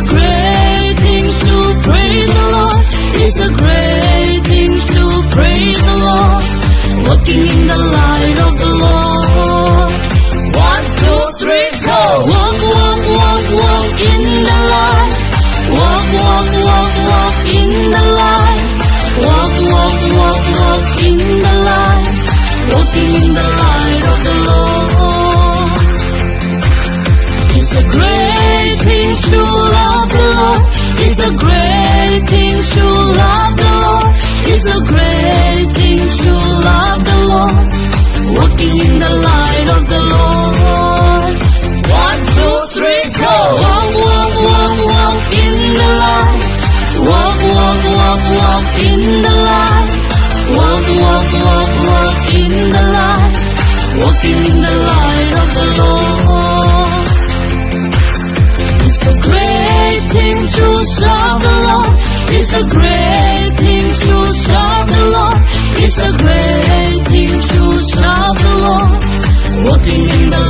regret in the light. Walk, walk, walk, walk in the light. Walking in the light of the Lord. It's a great thing to serve the Lord. It's a great thing to serve the Lord. It's a great thing to serve the Lord. Walking in the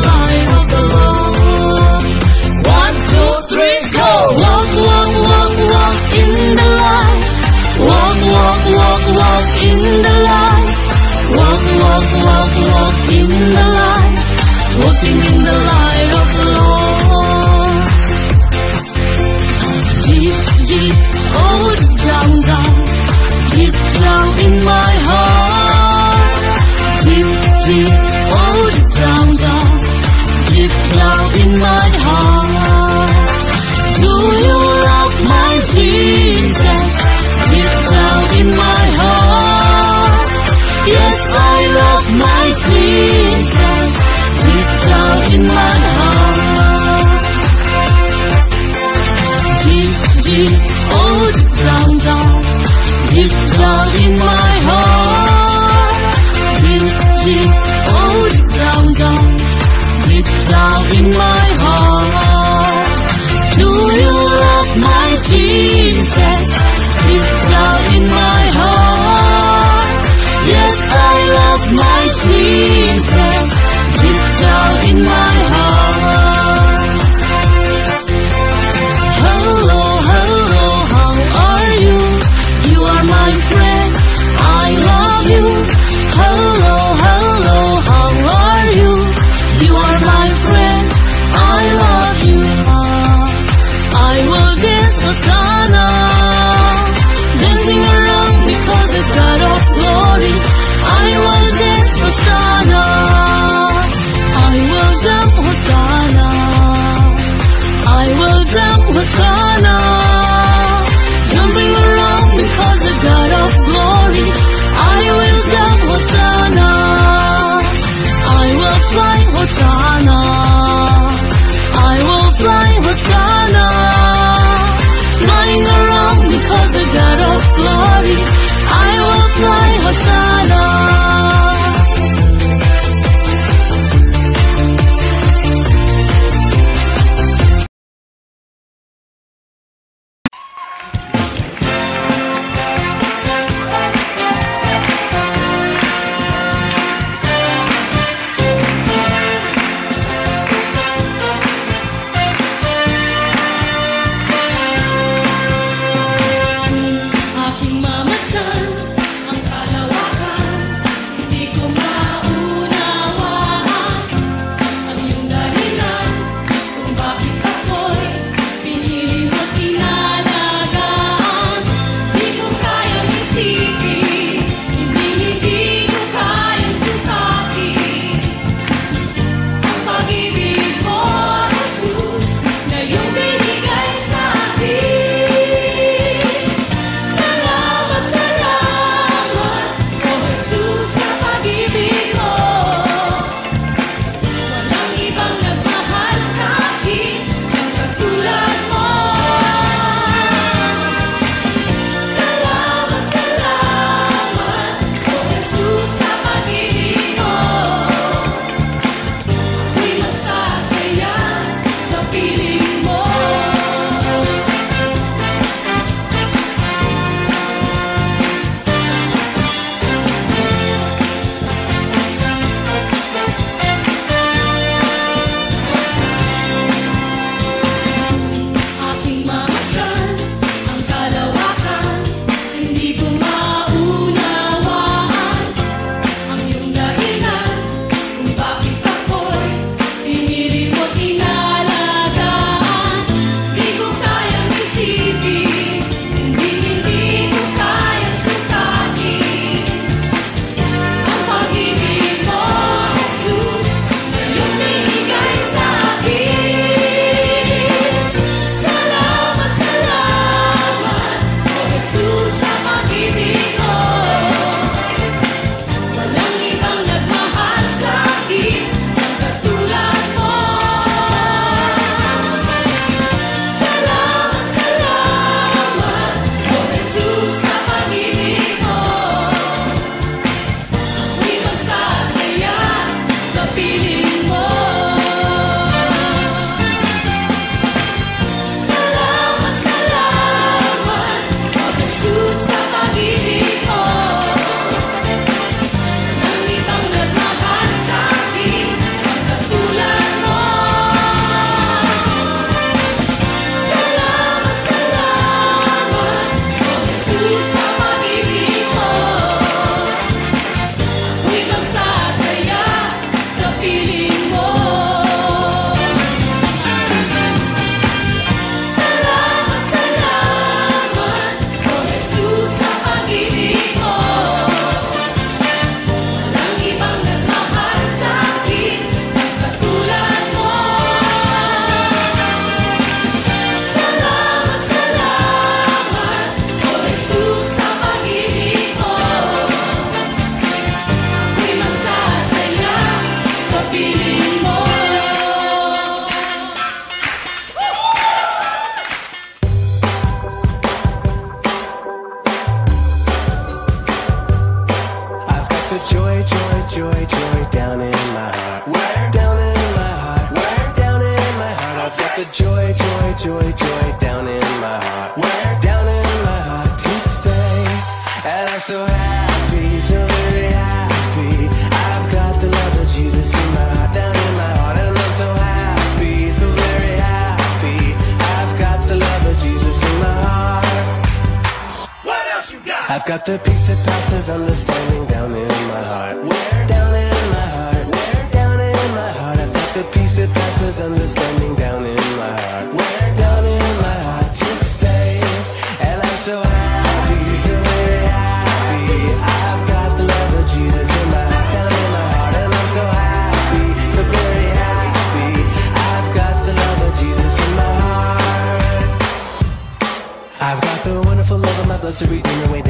in my burning down in my heart. Where? Down in my heart. Where? Down in my heart. I've got the peace that passes understanding down in my heart. Where? Down in my heart. Just say. And I'm so happy, so very happy. I've got the love of Jesus in my heart. Down in my heart. And I'm so happy, so very happy. I've got the love of Jesus in my heart. I've got the wonderful love of my blessed Redeemer. waiting.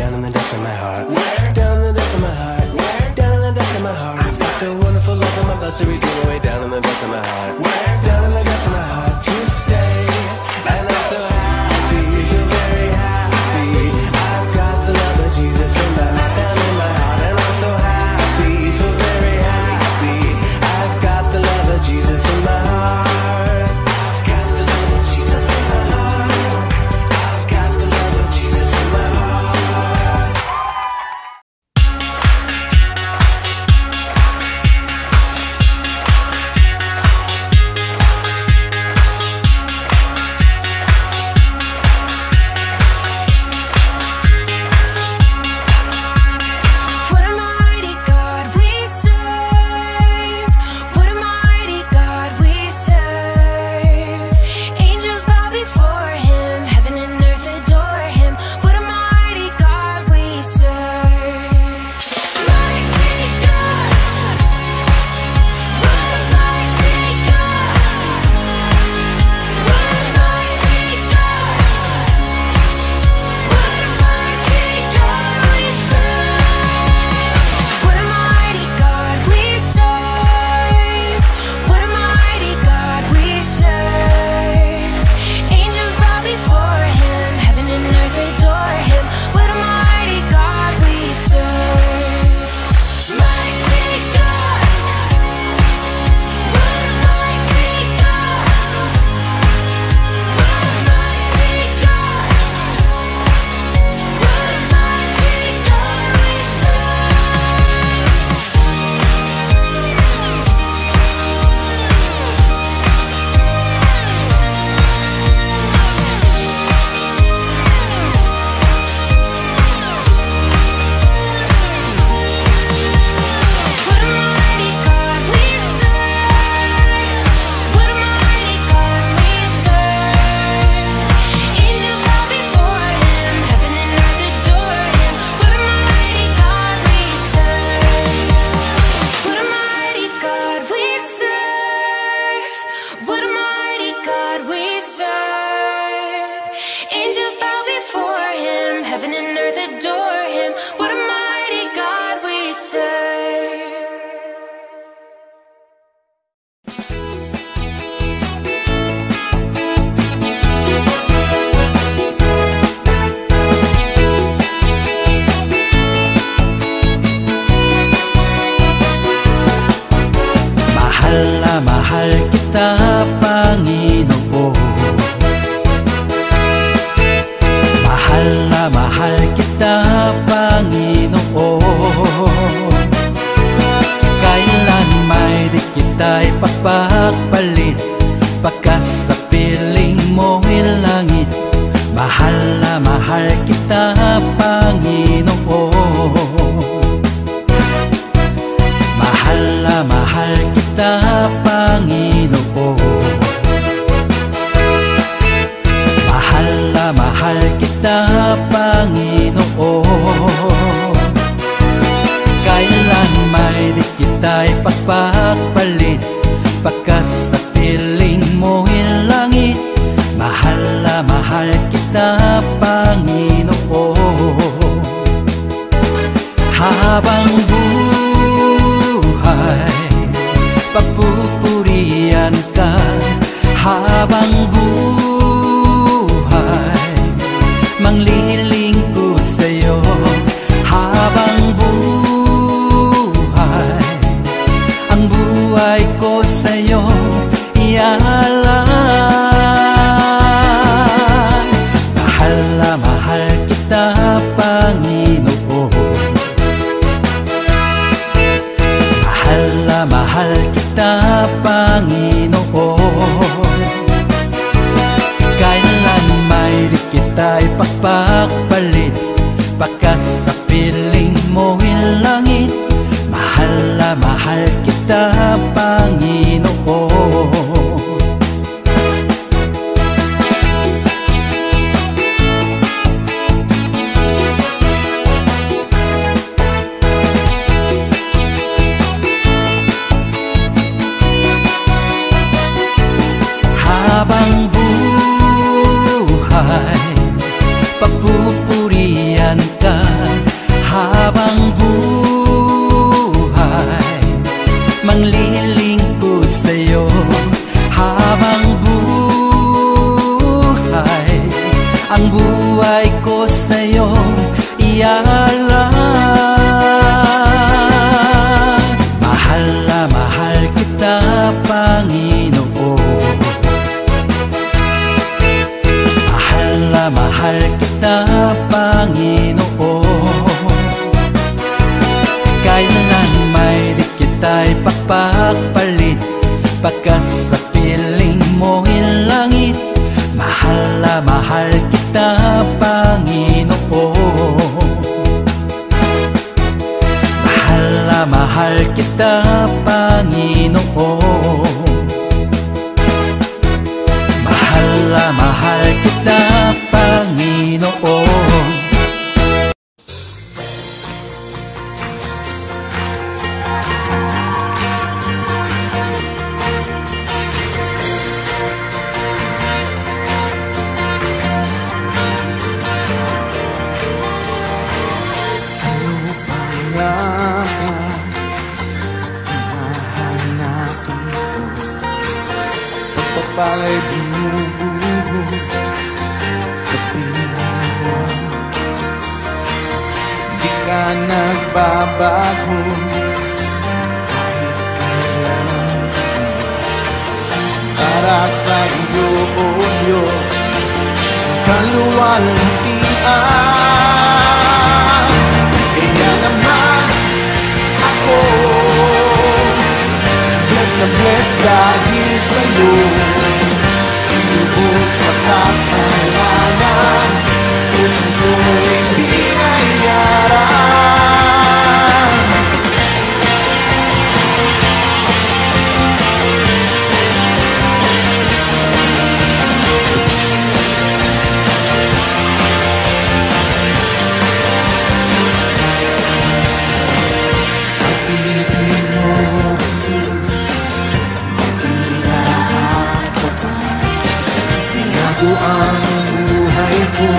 Binago ang buhay ko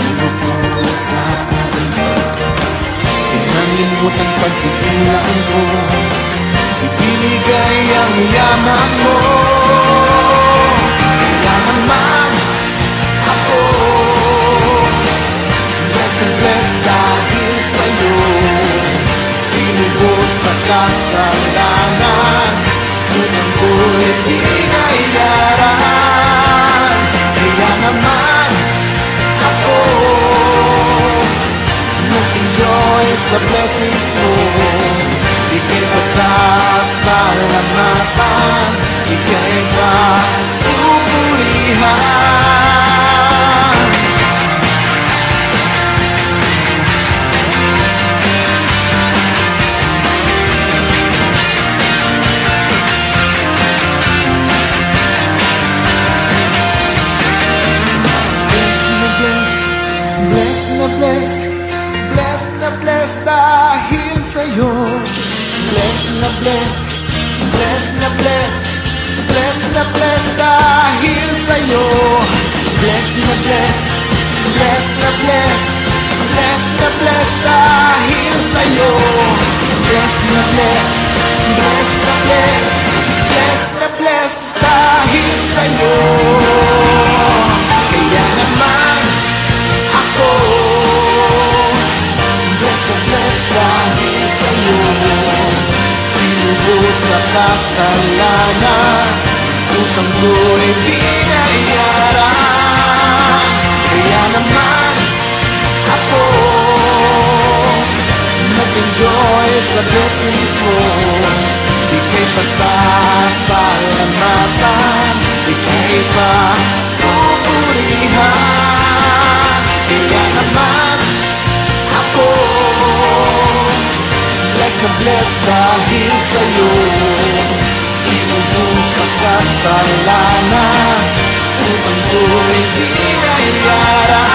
Ano po sa pagod Pinangimutan pagkukulaan ko Ibinigay ang yaman mo. Kaya naman ako. Blessed and blessed dahil sa'yo. Tinubos sa kasalanan. Unang ko'y binayaran sasalamatan Ika'y pa pupurihan Blessed na blessed, blessed na blessed, dahil sa'yo. Blessed na blessed na blessed dahil sa'yo. Blessed na blessed, blessed na blessed, blessed na blessed dahil sa'yo. Blessed na blessed, blessed na blessed, blessed na blessed dahil sa'yo. Kaya naman ako Blessed na blessed dahil sa'yo Tinubos sa kasalanan Utang ko'y binayaran Kaya naman ako Nag-enjoy sa blessings mo. Ika'y pasasalamatan Ika'y pa pupurihan Kaya naman ako Blessed na blessed dahil sa'yo Inubos sa kasalanan Upang ko'y binayaran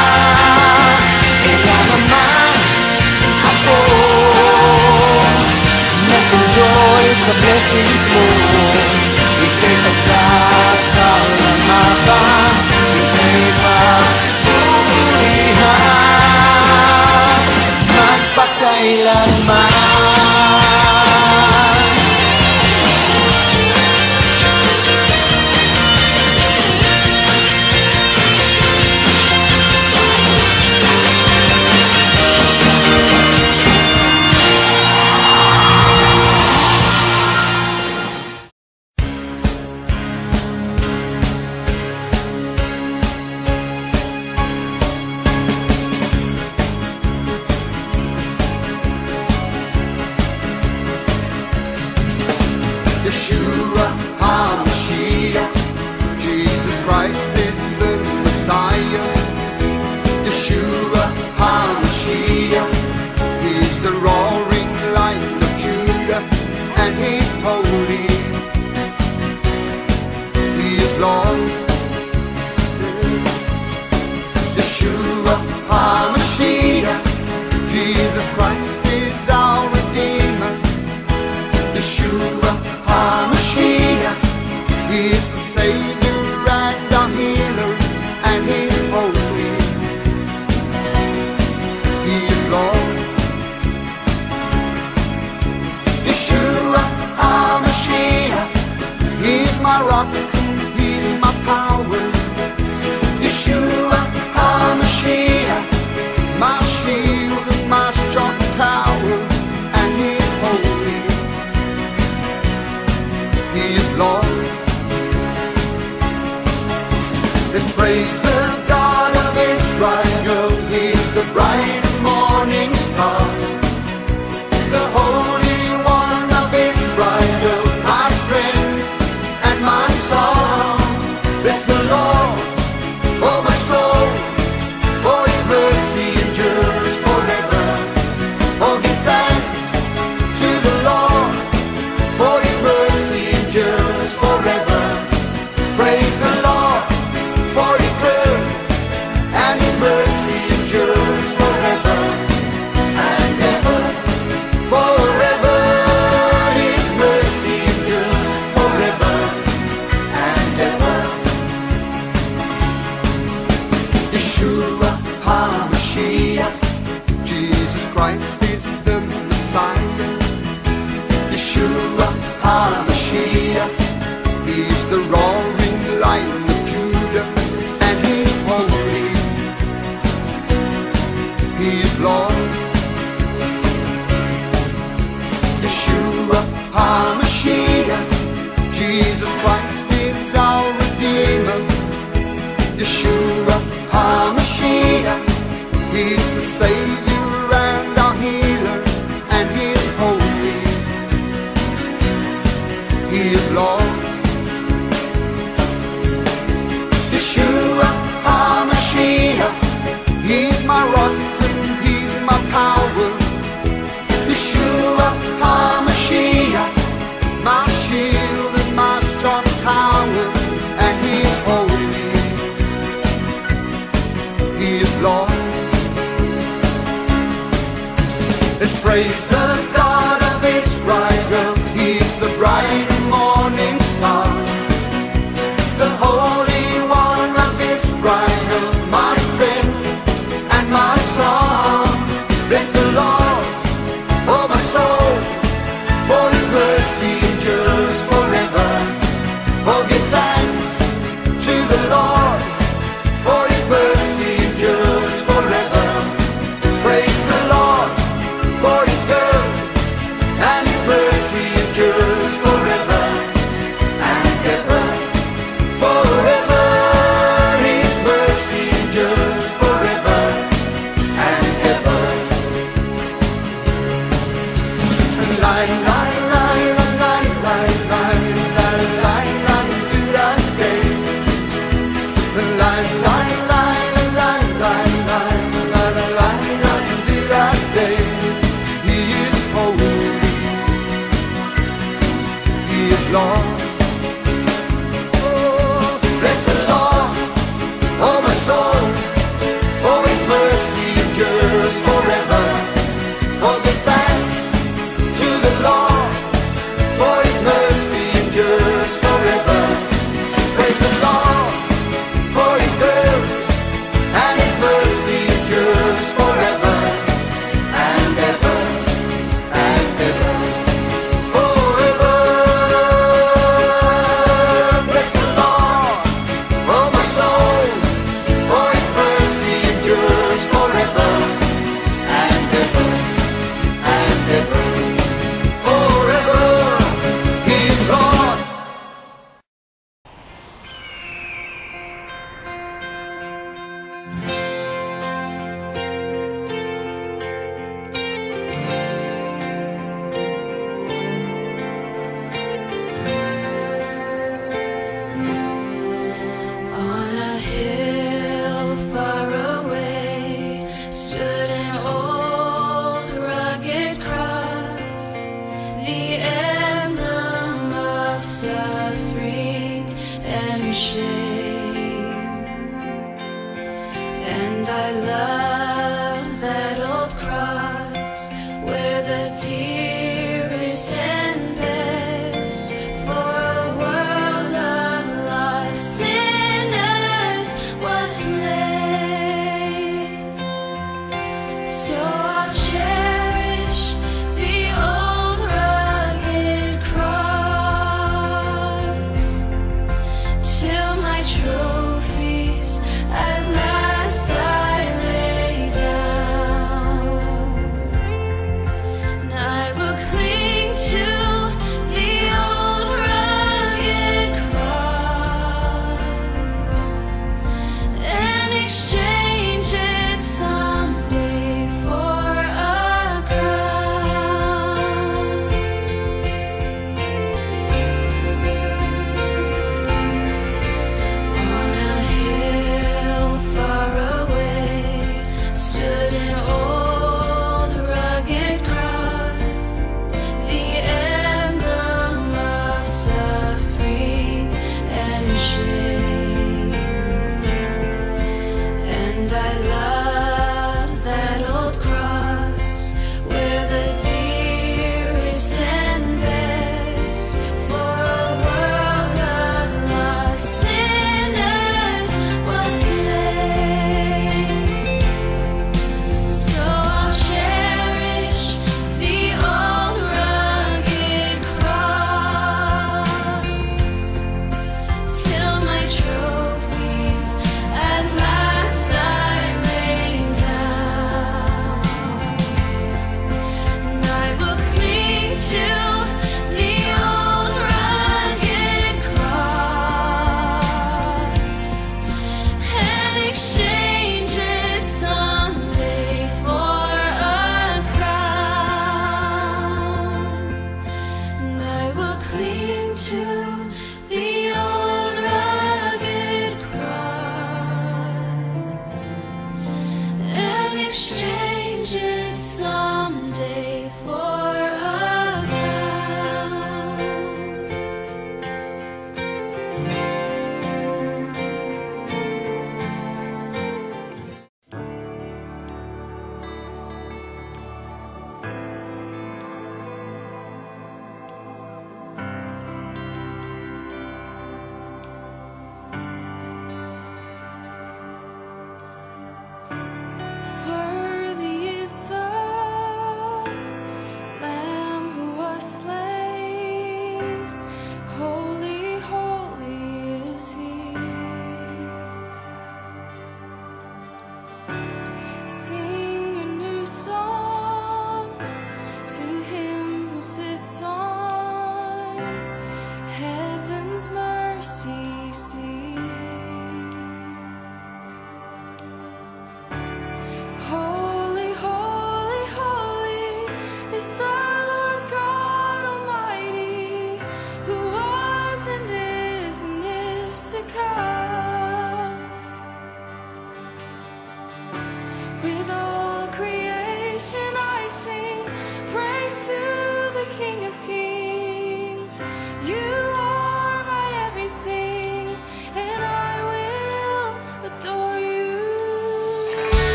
Kaya naman ako Nag-enjoy sa blessings mo Ika'y pasasalamatan Ika'y pa pupurihan Sure.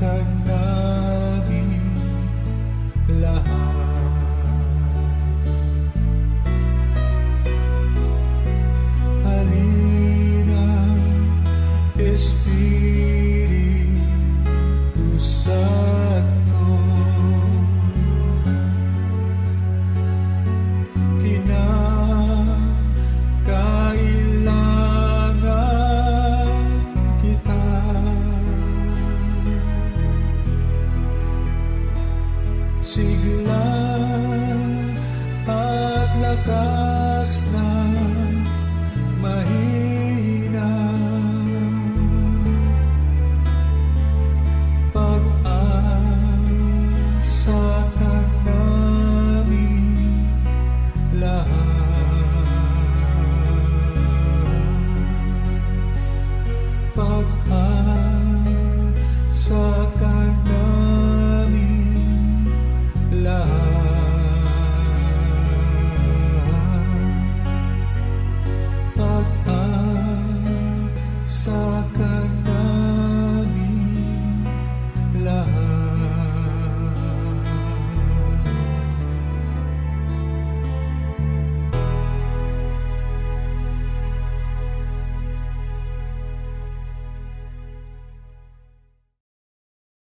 time